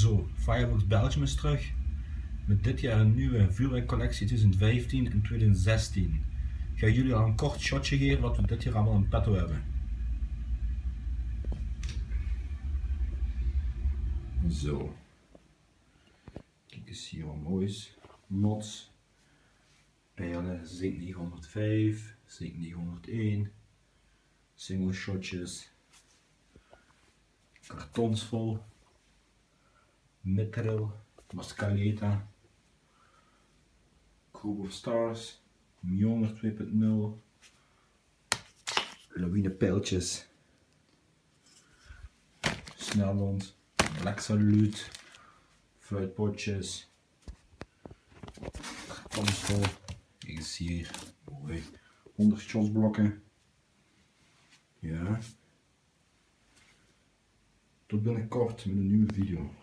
Zo, Fireworks Belgium is terug. Met dit jaar een nieuwe vuurwerkcollectie 2015 en 2016. Ik ga jullie al een kort shotje geven wat we dit jaar allemaal in petto hebben. Zo. Kijk eens hier wat moois. Mods. Pijlen, Zink 905, Zink 901. Single shotjes. Kartons vol. Mithril, Mascaleta, Cube of Stars, Mjolnir 2.0, lawine pijltjes, Snellond, Black fruitpotjes, kijk eens hier, mooi, 100 shotsblokken, ja. Tot binnenkort met een nieuwe video.